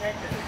Yeah, it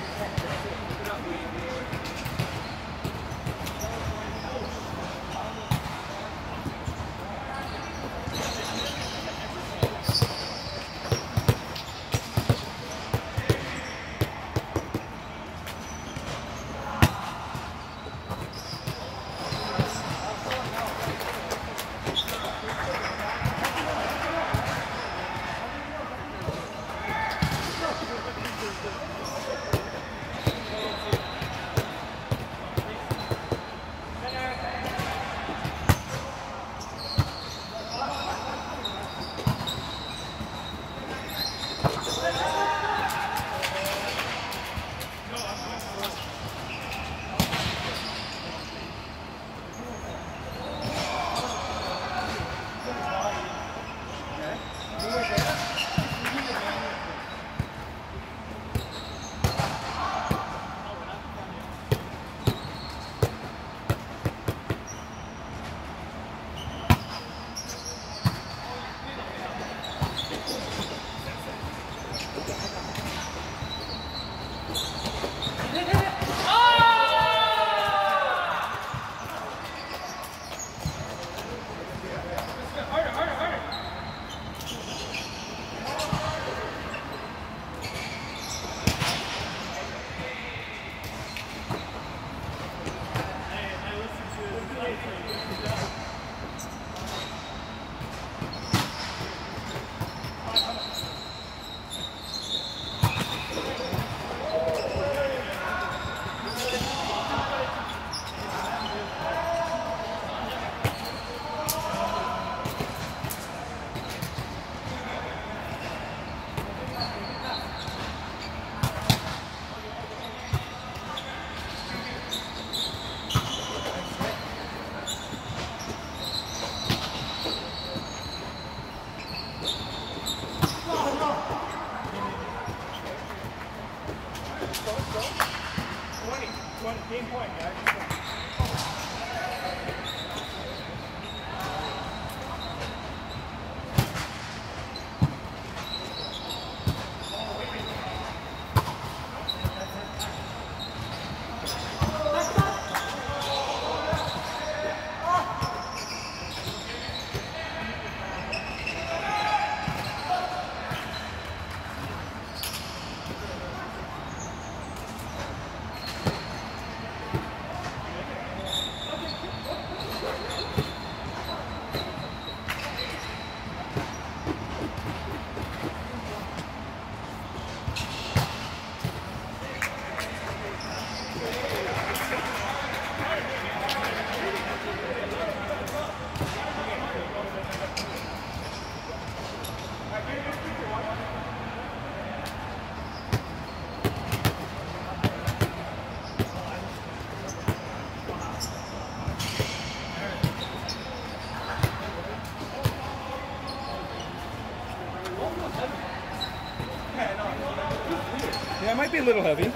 little heavy.